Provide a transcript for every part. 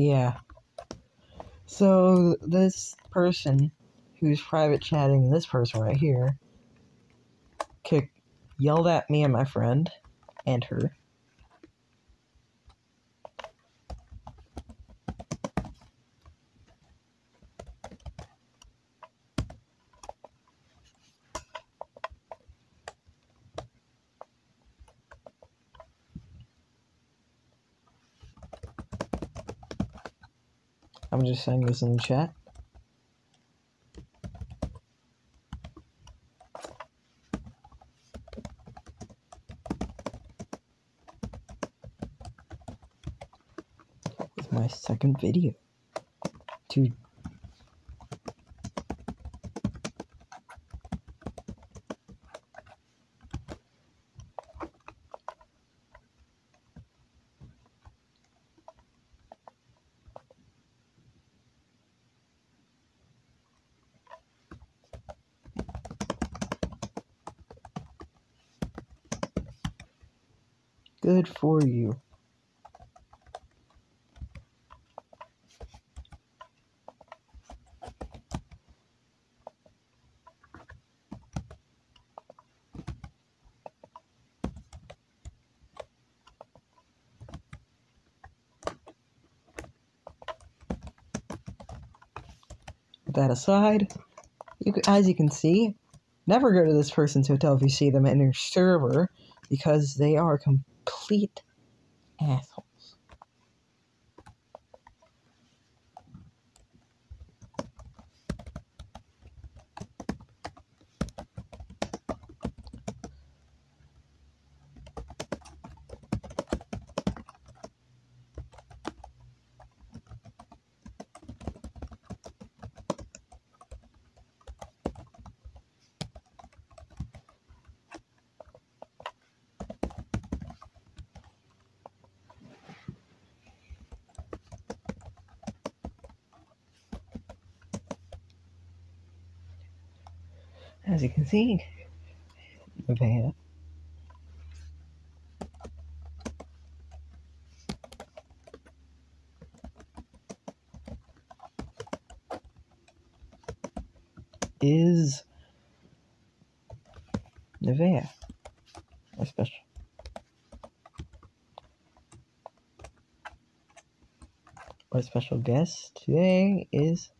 Yeah. So this person who's private chatting this person right here kick yelled at me and my friend and her. I'm just saying this in the chat. With my second video. To good for you. That aside, you, as you can see, never go to this person's hotel if you see them in your server because they are complete assholes. As you can see, the van. Is Nevea, a special. Our special guest today is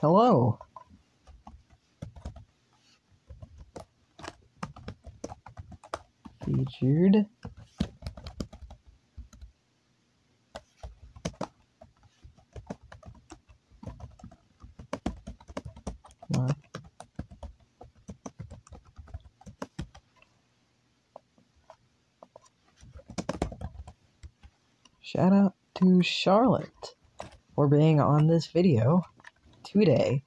Hello. Featured. Shout out to Charlotte for being on this video today.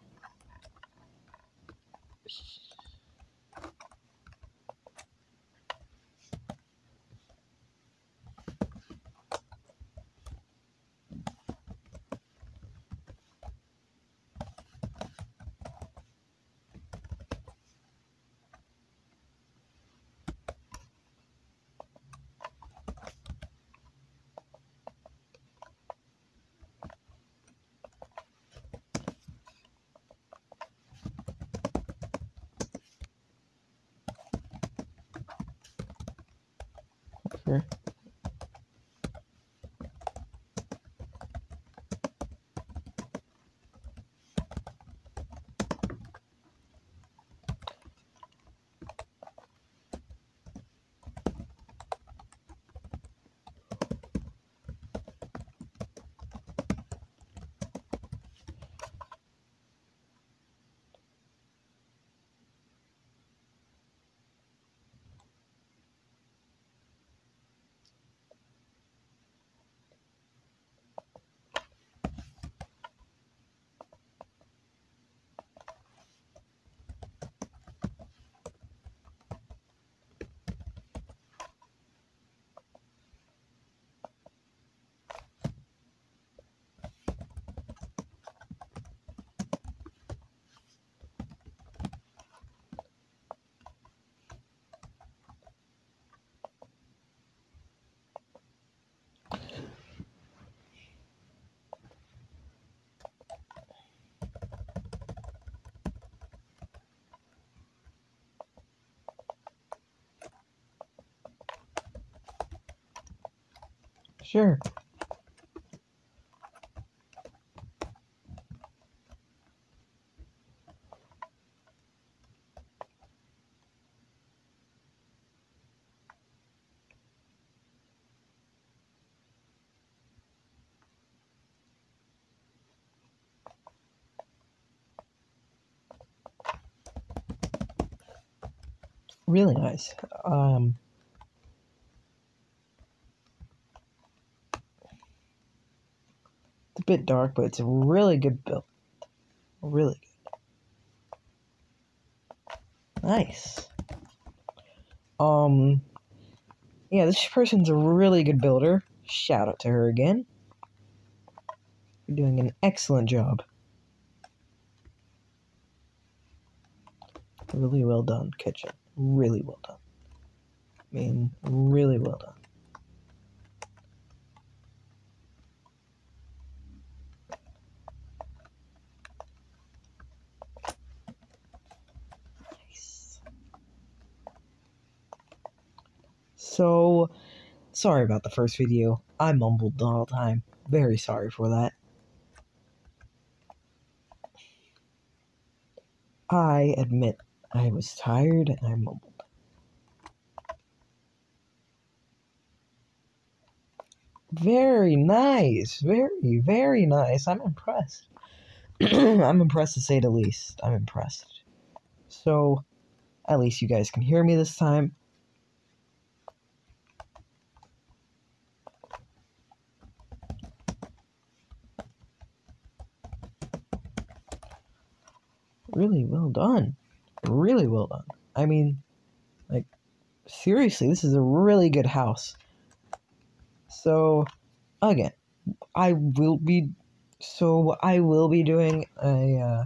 Sure. Sure. Really nice. Um, it's a bit dark, but it's a really good build. Really good. Nice. Um, yeah, this person's a really good builder. Shout out to her again. You're doing an excellent job. Really well done, kitchen. Really well done. I mean, really well done. So, sorry about the first video. I mumbled the whole time. Very sorry for that. I admit I was tired and I mumbled. Very nice. Very, very nice. I'm impressed. I'm impressed to say the least. I'm impressed. So, at least you guys can hear me this time. Really well done. Really well done. I mean, like, seriously, this is a really good house. So, again, I will be. So I will be doing a.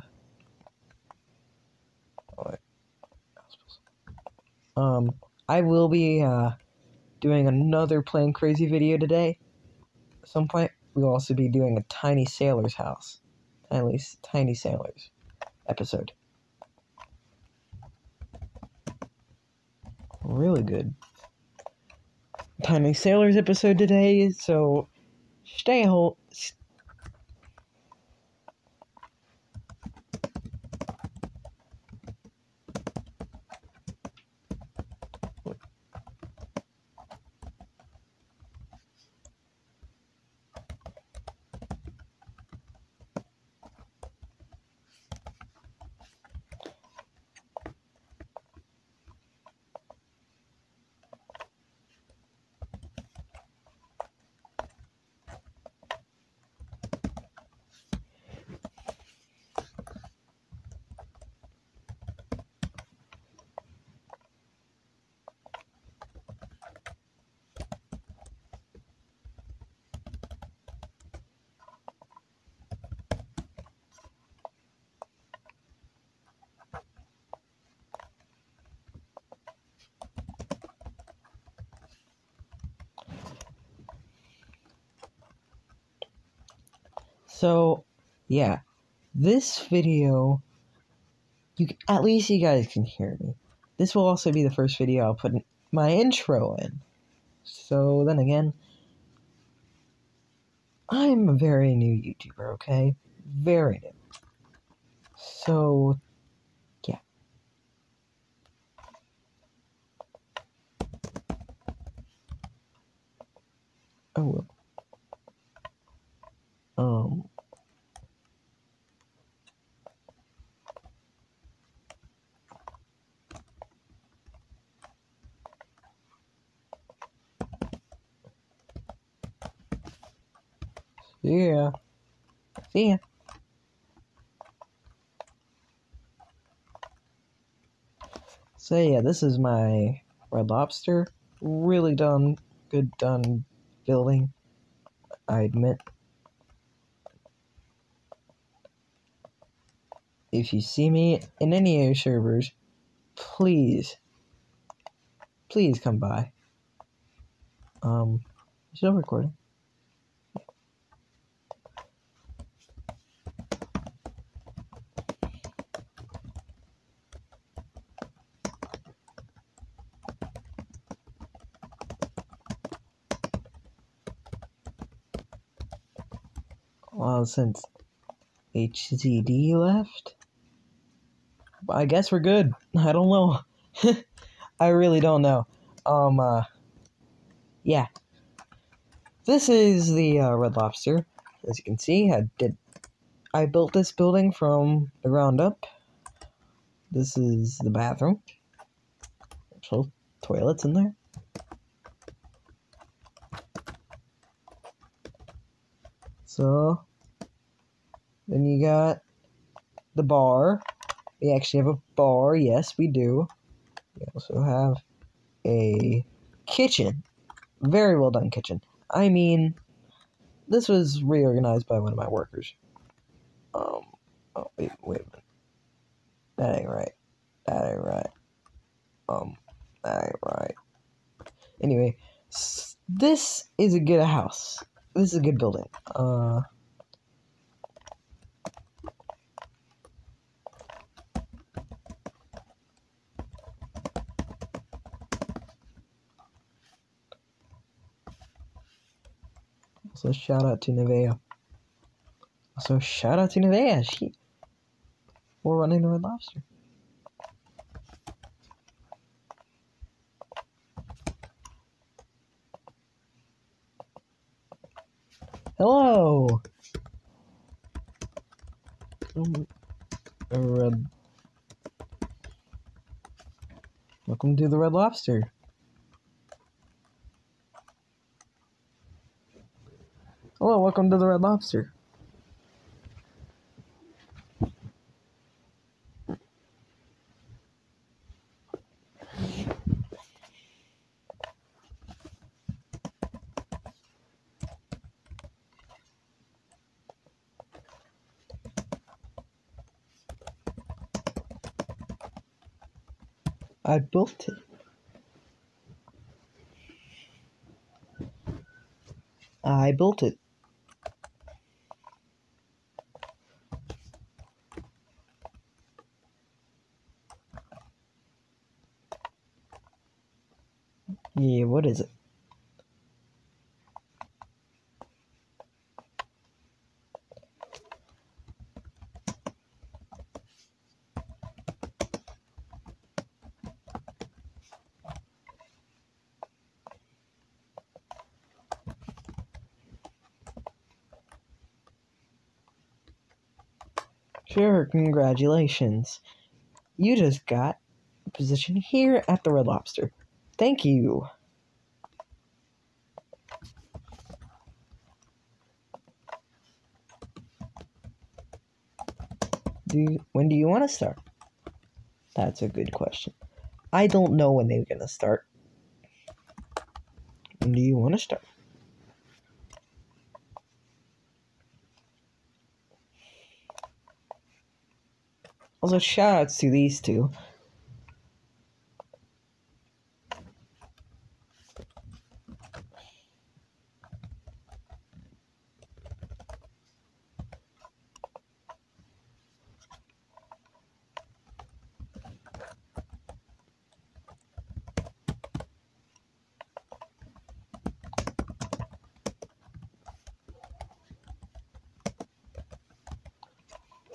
Uh, um, I will be uh, doing another Plane Crazy video today. At some point, we'll also be doing a Tiny Sailor's house. At least, Tiny Sailors episode. Really good. Tiny Sailors episode today, so stay home. So, yeah, this video, you at least you guys can hear me. This will also be the first video I'll put my intro in. So then again, I'm a very new YouTuber, okay? Very new. So, yeah. Oh well. Um. See ya. See ya. So yeah, this is my Red Lobster. Really done, good done building. I admit. If you see me in any of your servers, please, please come by. Um, still recording. Well, since HCD left, I guess we're good. I don't know. I really don't know. Um, uh, yeah. This is the uh, Red Lobster. As you can see, I did. I built this building from the ground up. This is the bathroom. Actual toilets in there. So, you got the bar. We actually have a bar. Yes, we do. We also have a kitchen. Very well done kitchen. I mean, this was reorganized by one of my workers. Um, oh, wait, wait a minute. That ain't right. That ain't right. Um, that ain't right. Anyway, this is a good house. This is a good building. Uh, So shout out to Nevea. So shout out to Nevea. She we're running the Red Lobster. Hello. Um, red. Welcome to the Red Lobster. Hello, welcome to the Red Lobster. I built it. I built it. Yeah, what is it? Sure, congratulations. You just got a position here at the Red Lobster. Thank you. Do you, when do you want to start? That's a good question. I don't know when they're gonna start. When do you want to start? Also, shout outs to these two.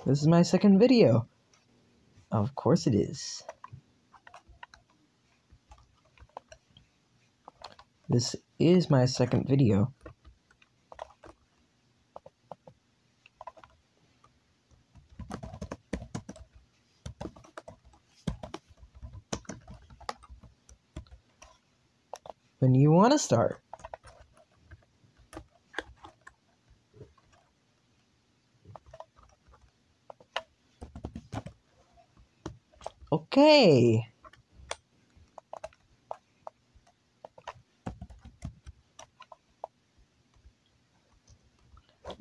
This is my second video. Of course it is. This is my second video. When you want to start. Okay.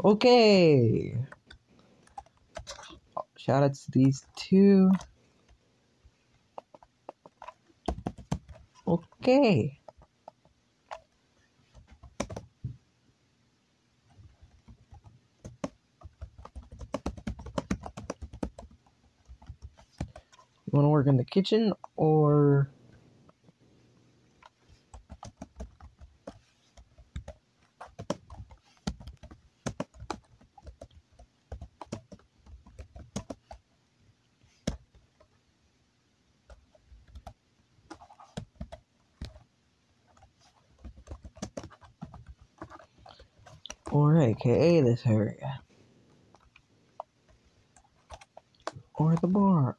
Okay. Oh, shout out to these two. Okay. in the kitchen or or aka this area. Or the bar.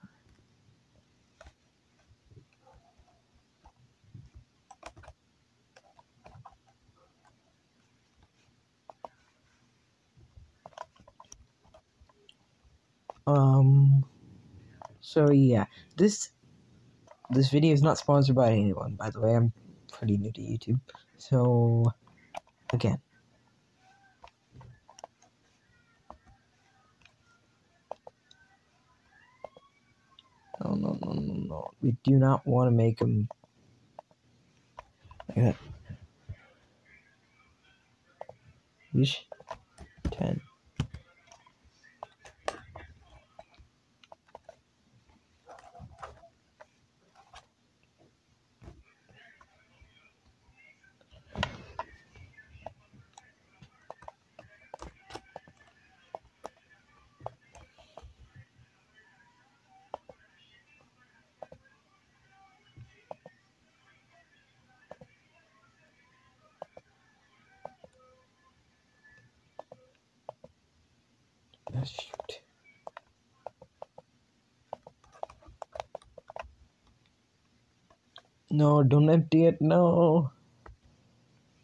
So yeah, this this video is not sponsored by anyone, by the way. I'm pretty new to YouTube, so again. No, no, no, no, no. We do not want to make them like that. Yeesh. Ah, shoot. No, don't empty it. No.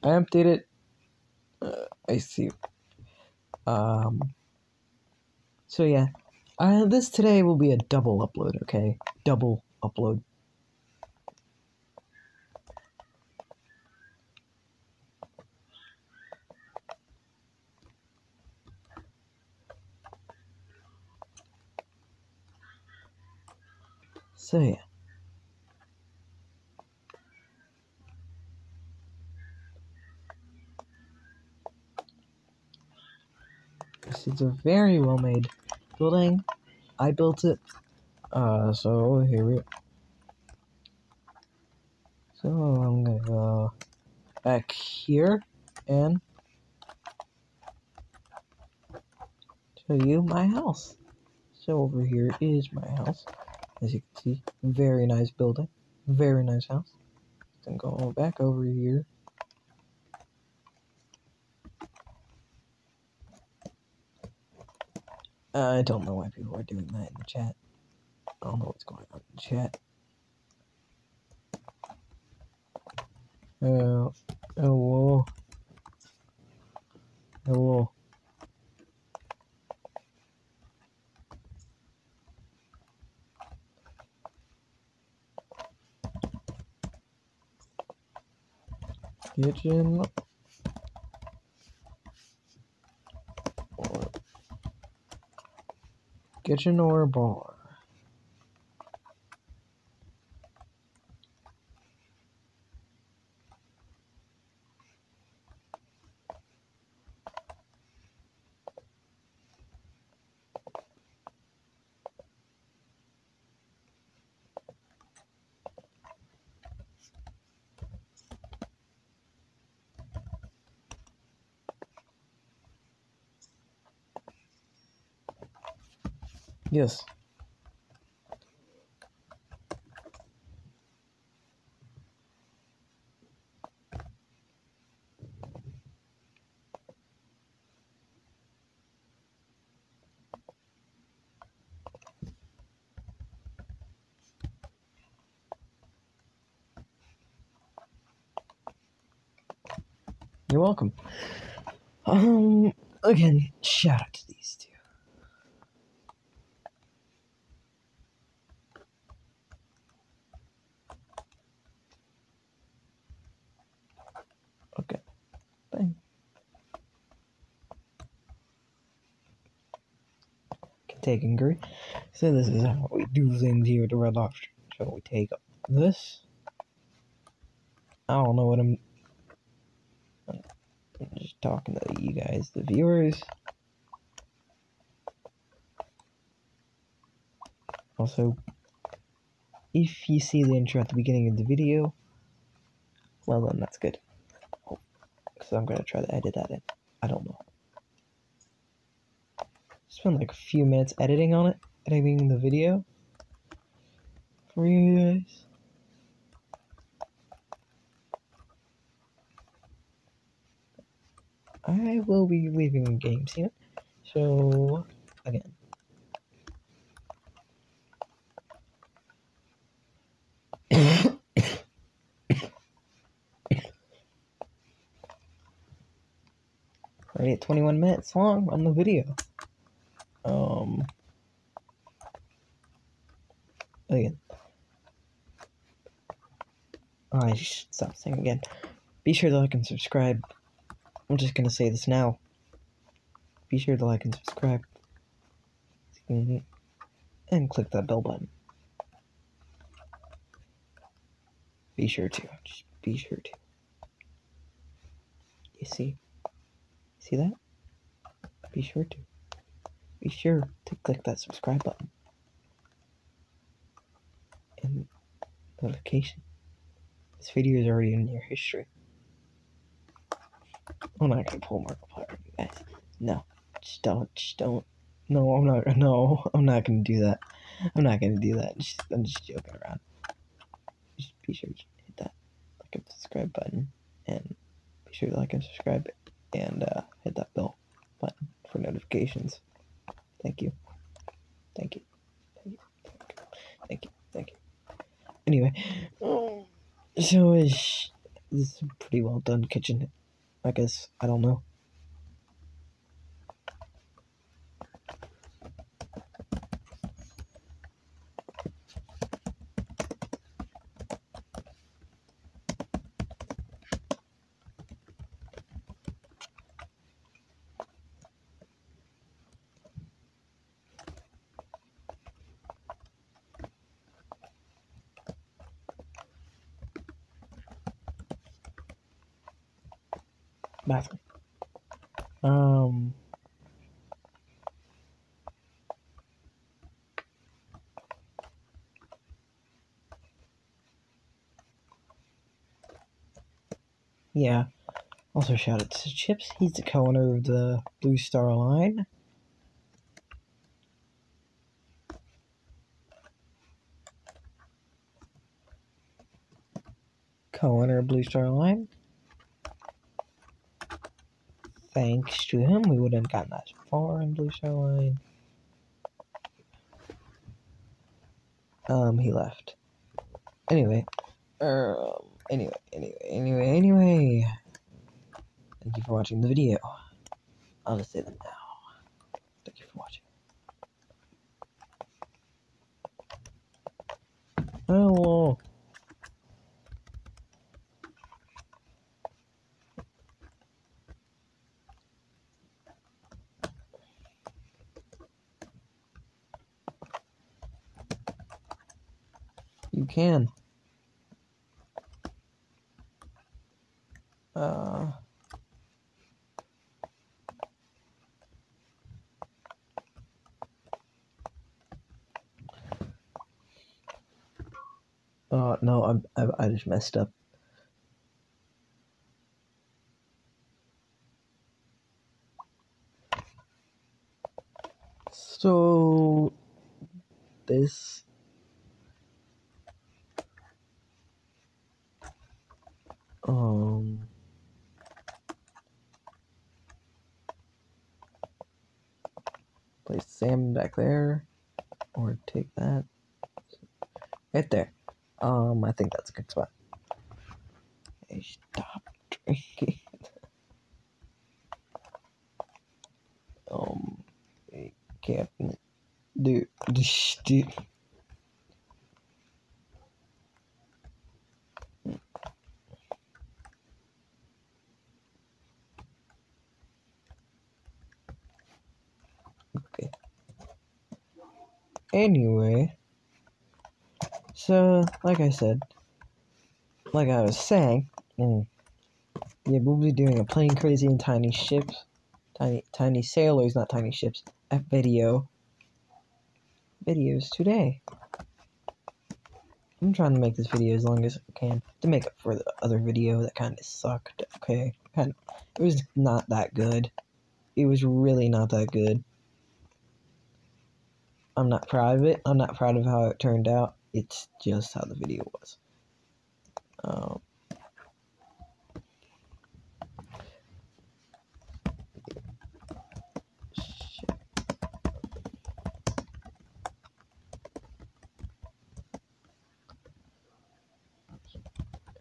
I emptied it. Uh, I see. Um. So yeah, uh, this today will be a double upload. Okay, double upload. So yeah. Is a very well made building. I built it. Uh, so here we So I'm gonna go back here and show you my house. So over here is my house. As you can see, very nice building, very nice house. Then go back over here. I don't know why people are doing that in the chat. I don't know what's going on in the chat. Uh, hello. Hello. Kitchen. Kitchen or bar. Yes. You're welcome. Um, again, shout out to these two. Okay. Bang. Taking agree. So this is how we do things here at the Red Lobster. So we take this. I don't know what I'm. I'm just talking to you guys, the viewers. Also, if you see the intro at the beginning of the video, well then that's good. So I'm going to try to edit that in. I don't know. Spend like a few minutes editing on it, editing the video for you guys. I will be leaving game soon. So, again. Already at 21 minutes long on the video. Um, again. Oh, I should stop saying again. Be sure to like and subscribe. I'm just gonna say this now. Be sure to like and subscribe. And click that bell button. Be sure to. Just be sure to. You see? See that? Be sure to. Be sure to click that subscribe button. And notification. This video is already in your history. I'm not gonna pull Markiplier, you guys. No, just don't, just don't. No, I'm not. No, I'm not gonna do that. I'm not gonna do that. Just, I'm just joking around. Just be sure to hit that like and subscribe button, and be sure to like and subscribe, and uh, hit that bell button for notifications. Thank you. Thank you. Thank you. Thank you. Thank you. Anyway, oh. so is this is a pretty well done kitchen I guess. I don't know. Bathroom. Um. Yeah. Also, shout out to Chips. He's the co-owner of the Blue Star Line. Co-owner of Blue Star Line thanks to him, we wouldn't have gotten that far in Blue Star Line. Um, he left. Anyway, um, anyway, anyway, anyway, anyway. Thank you for watching the video. I'll just say them now. Thank you for watching. Hello. You can. Uh, oh no, I, I I just messed up. So this um place Sam back there or take that. Right there. Um I think that's a good spot. Hey, stop drinking. Um can't do do Okay. Anyway, so like I said, like I was saying, mm, yeah, we'll be doing a plane crazy and tiny ships, tiny tiny sailors, not tiny ships, video videos today. I'm trying to make this video as long as I can to make up for the other video that kind of sucked. Okay, kind of, it was not that good. It was really not that good. I'm not proud of it. I'm not proud of how it turned out. It's just how the video was. Um,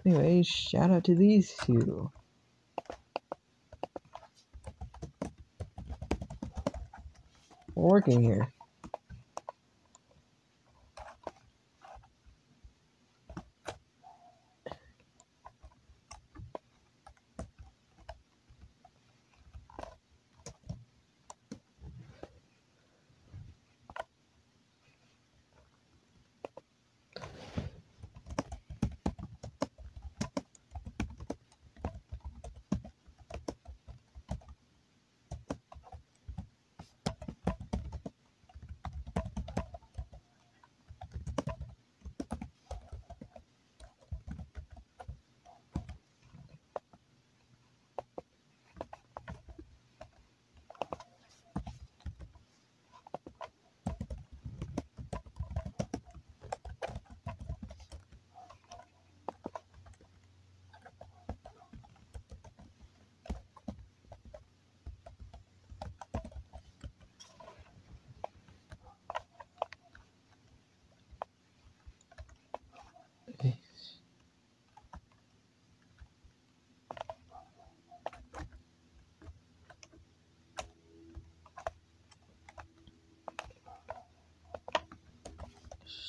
Anyways, shout out to these two. Working here.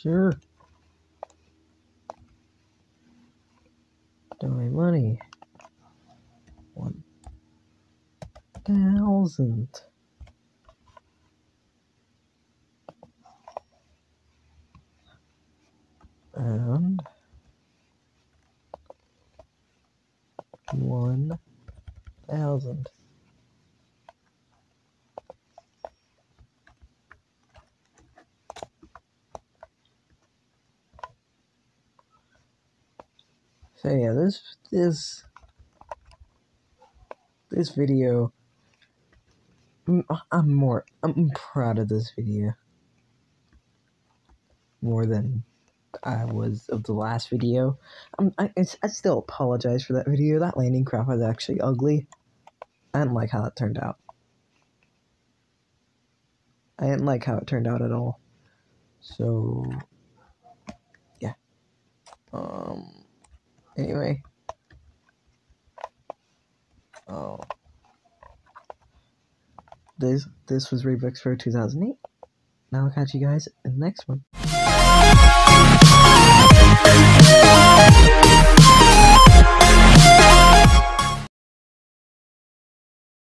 Sure. Donate money. One thousand. And one thousand. So yeah, this this this video I'm, more I'm proud of this video more than I was of the last video. I'm, I, I still apologize for that video. That landing craft was actually ugly. I didn't like how it turned out. I didn't like how it turned out at all. So, yeah. Um. Anyway. Oh. This this was Rebexpro 2008. Now I'll catch you guys in the next one.